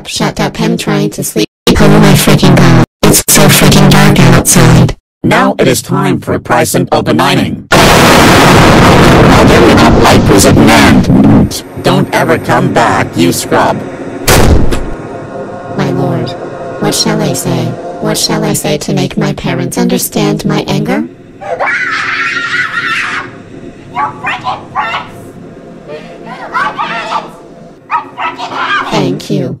up, shut up, I'm trying to sleep. Oh my freaking god, it's so freaking dark outside. Now it is time for price and open mining. How dare you not like wizard man? Don't ever come back, you scrub. My lord, what shall I say? What shall I say to make my parents understand my anger? Thank you.